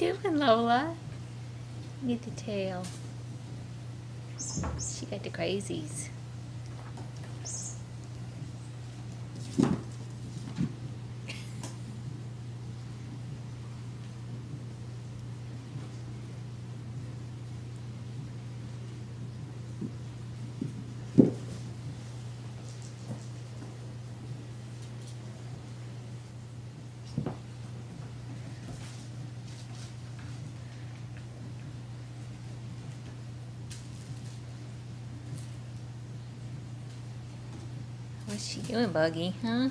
doing, Lola? Get the tail. She got the crazies. What's she doing, Buggy, huh?